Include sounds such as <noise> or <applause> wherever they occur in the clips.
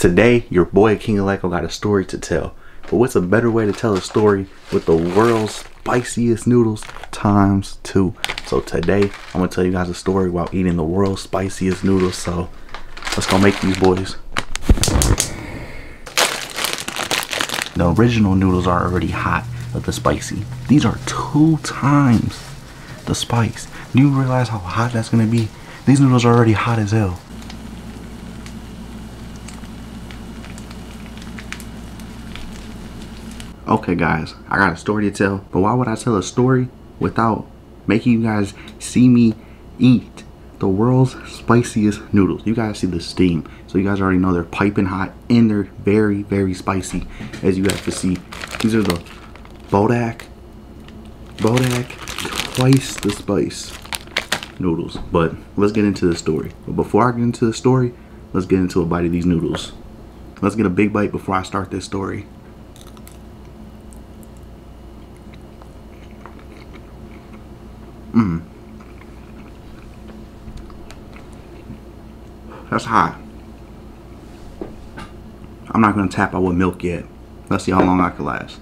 Today, your boy King Alecu got a story to tell. But what's a better way to tell a story with the world's spiciest noodles times two? So today, I'm gonna tell you guys a story while eating the world's spiciest noodles. So let's go make these boys. The original noodles are already hot, but the spicy. These are two times the spice. Do you realize how hot that's gonna be? These noodles are already hot as hell. Okay guys, I got a story to tell, but why would I tell a story without making you guys see me eat the world's spiciest noodles? You guys see the steam, so you guys already know they're piping hot and they're very, very spicy, as you guys can see. These are the Buldak, Buldak, twice the spice noodles. But let's get into the story. But before I get into the story, let's get into a bite of these noodles. Let's get a big bite before I start this story. That's hot. I'm not gonna tap out with milk yet. Let's see how long I can last.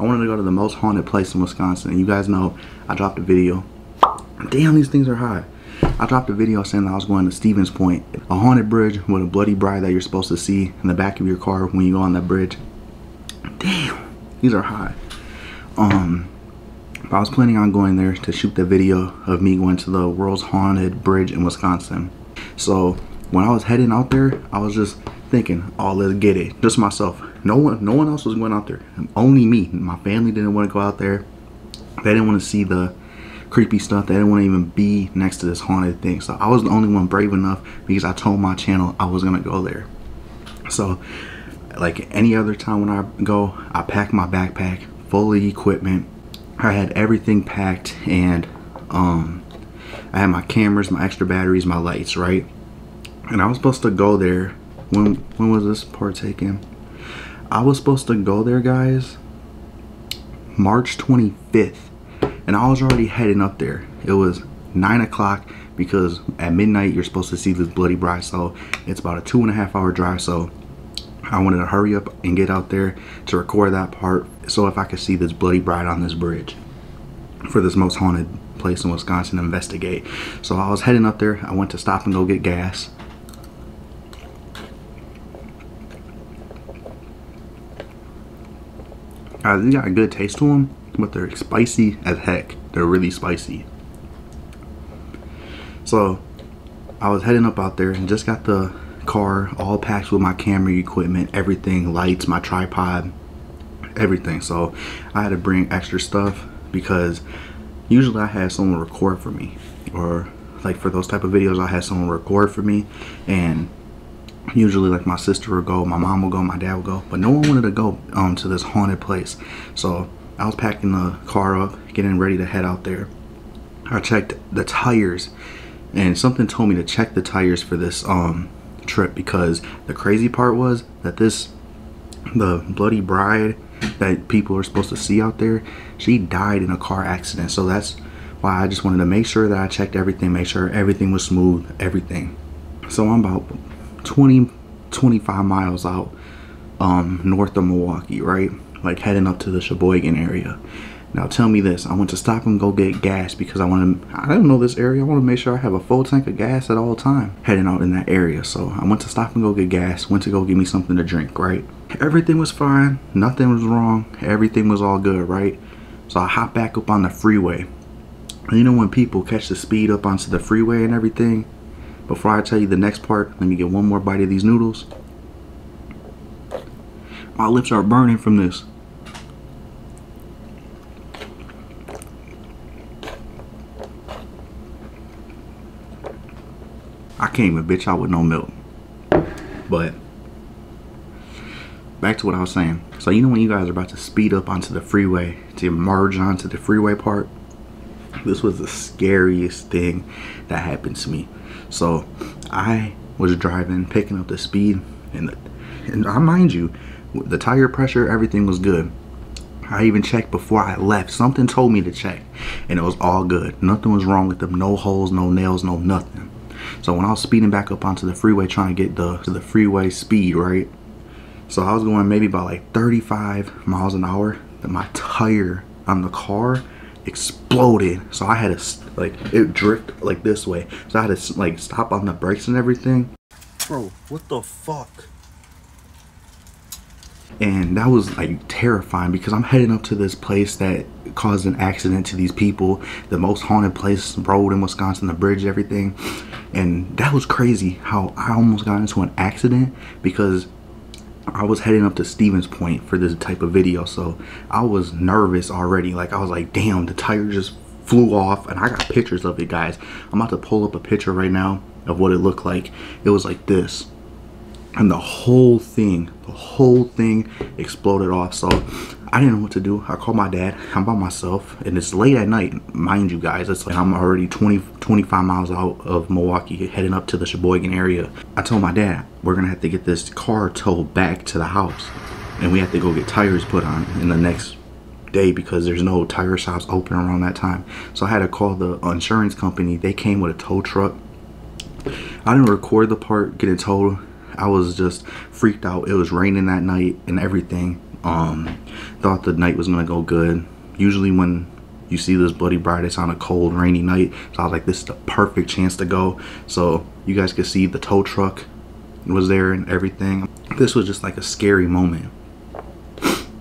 I wanted to go to the most haunted place in Wisconsin. And you guys know I dropped a video. Damn, these things are hot. I dropped a video saying that I was going to Stevens Point, a haunted bridge with a bloody bride that you're supposed to see in the back of your car when you go on that bridge. Damn, these are hot. Um, I was planning on going there to shoot the video of me going to the world's haunted bridge in Wisconsin. So when I was heading out there, I was just thinking, oh, let's get it. Just myself. No one, no one else was going out there. Only me. My family didn't want to go out there. They didn't want to see the creepy stuff. They didn't want to even be next to this haunted thing. So I was the only one brave enough because I told my channel I was going to go there. So like any other time when I go, I pack my backpack, fully equipment, I had everything packed and um, I had my cameras, my extra batteries, my lights, right? And I was supposed to go there. When when was this part taken? I was supposed to go there, guys, March 25th. And I was already heading up there. It was 9 o'clock because at midnight you're supposed to see this bloody bride. So it's about a two and a half hour drive. So I wanted to hurry up and get out there to record that part so if I could see this bloody bride on this bridge for this most haunted place in Wisconsin to investigate. So I was heading up there. I went to stop and go get gas. Uh, they got a good taste to them, but they're spicy as heck. They're really spicy. So I was heading up out there and just got the car all packed with my camera equipment, everything, lights, my tripod, everything. So I had to bring extra stuff because usually I had someone record for me or like for those type of videos I had someone record for me and usually like my sister would go, my mom would go, my dad would go, but no one wanted to go um, to this haunted place. So I was packing the car up, getting ready to head out there. I checked the tires and something told me to check the tires for this um trip because the crazy part was that this the bloody bride that people are supposed to see out there she died in a car accident so that's why I just wanted to make sure that I checked everything make sure everything was smooth everything so I'm about 20 25 miles out um north of Milwaukee right like heading up to the Sheboygan area now tell me this, I went to stop and go get gas because I want to, I don't know this area. I want to make sure I have a full tank of gas at all time heading out in that area. So I went to stop and go get gas, went to go get me something to drink, right? Everything was fine. Nothing was wrong. Everything was all good, right? So I hop back up on the freeway. You know when people catch the speed up onto the freeway and everything? Before I tell you the next part, let me get one more bite of these noodles. My lips are burning from this. I can't even bitch out with no milk. But back to what I was saying. So you know when you guys are about to speed up onto the freeway to merge onto the freeway part? This was the scariest thing that happened to me. So I was driving, picking up the speed, and, the, and I mind you, the tire pressure, everything was good. I even checked before I left. Something told me to check, and it was all good. Nothing was wrong with them. No holes, no nails, no nothing. So when I was speeding back up onto the freeway trying to get the to the freeway speed, right? So I was going maybe about like 35 miles an hour. And my tire on the car exploded. So I had to like it drift like this way. So I had to like stop on the brakes and everything. Bro, what the fuck? and that was like terrifying because I'm heading up to this place that caused an accident to these people the most haunted place road in Wisconsin the bridge everything and that was crazy how I almost got into an accident because I was heading up to Stevens Point for this type of video so I was nervous already. Like I was like damn the tire just flew off and I got pictures of it guys. I'm about to pull up a picture right now of what it looked like. It was like this and the whole thing the whole thing exploded off. So i didn't know what to do. I called my dad. I'm by myself. And it's late at night mind you guys. It's like i'm already 20 25 miles out of milwaukee heading up to the sheboygan area. I told my dad we're gonna have to get this car towed back to the house. And we have to go get tires put on in the next day because there's no tire shops open around that time. So i had to call the insurance company. They came with a tow truck. I didn't record the part getting towed I was just freaked out. It was raining that night and everything. Um, thought the night was gonna go good. Usually when you see this Bloody Bride, it's on a cold, rainy night. So I was like, this is the perfect chance to go. So you guys could see the tow truck was there and everything. This was just like a scary moment.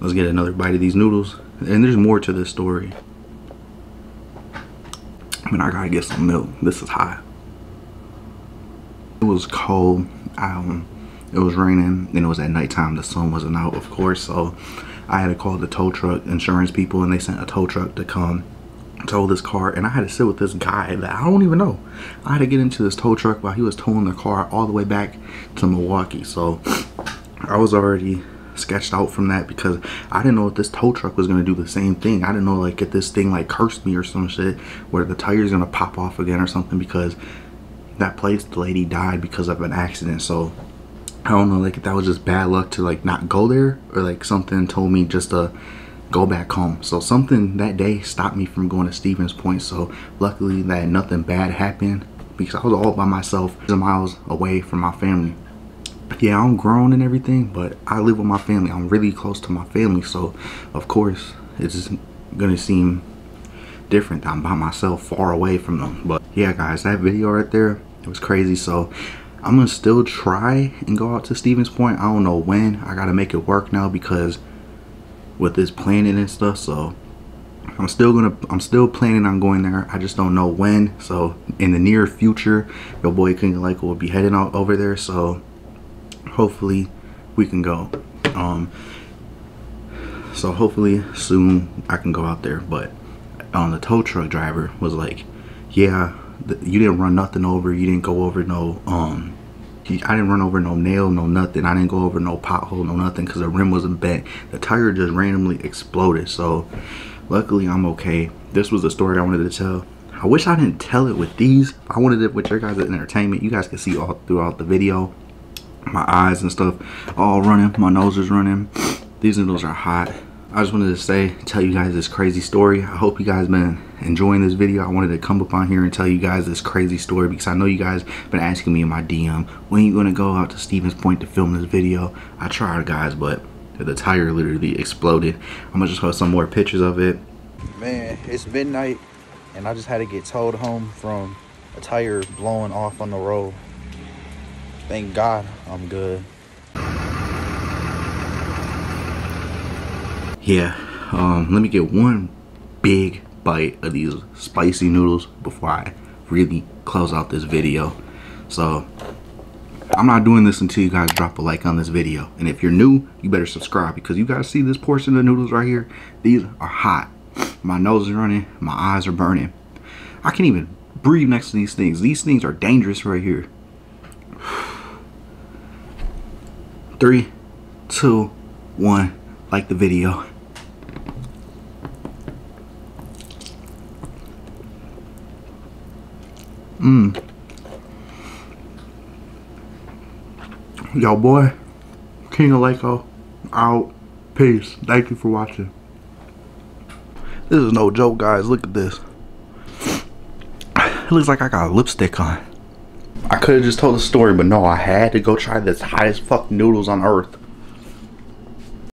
Let's get another bite of these noodles. And there's more to this story. I mean, I gotta get some milk. This is hot. It was cold um, it was raining and it was at nighttime. The sun wasn't out, of course. So I had to call the tow truck insurance people and they sent a tow truck to come tow this car and I had to sit with this guy that I don't even know. I had to get into this tow truck while he was towing the car all the way back to Milwaukee. So I was already sketched out from that because I didn't know if this tow truck was gonna do the same thing. I didn't know like if this thing like cursed me or some shit where the tire's gonna pop off again or something because that place the lady died because of an accident. So I don't know like that was just bad luck to like not go there or like something told me just to go back home. So something that day stopped me from going to Stevens Point. So luckily that nothing bad happened because I was all by myself miles away from my family. Yeah I'm grown and everything but I live with my family. I'm really close to my family. So of course it's gonna seem different I'm by myself far away from them. But yeah guys that video right there it was crazy. So i'm gonna still try and go out to stevens point. I don't know when. I gotta make it work now because with this planning and stuff so i'm still gonna i'm still planning on going there. I just don't know when. So in the near future your boy king like will be heading out over there. So hopefully we can go. Um so hopefully soon i can go out there. But on um, the tow truck driver was like yeah you didn't run nothing over. You didn't go over no um. I didn't run over no nail, no nothing. I didn't go over no pothole, no nothing, because the rim wasn't bent. The tire just randomly exploded. So, luckily, I'm okay. This was the story I wanted to tell. I wish I didn't tell it with these. I wanted it with your guys' entertainment. You guys can see all throughout the video. My eyes and stuff all running. My nose is running. These noodles are hot. I just wanted to say, tell you guys this crazy story. I hope you guys been enjoying this video. I wanted to come up on here and tell you guys this crazy story because I know you guys been asking me in my DM, when you gonna go out to Stevens Point to film this video? I tried guys, but the tire literally exploded. I'm gonna just post some more pictures of it. Man, it's midnight and I just had to get towed home from a tire blowing off on the road. Thank God I'm good. Yeah um let me get one big bite of these spicy noodles before i really close out this video. So i'm not doing this until you guys drop a like on this video. And if you're new you better subscribe because you guys see this portion of noodles right here? These are hot. My nose is running my eyes are burning. I can't even breathe next to these things. These things are dangerous right here. <sighs> Three two one like the video Mmm. Yo, boy. King Alecu. Out. Peace. Thank you for watching. This is no joke, guys. Look at this. It looks like I got lipstick on. I could have just told the story, but no, I had to go try this hottest fuck noodles on earth.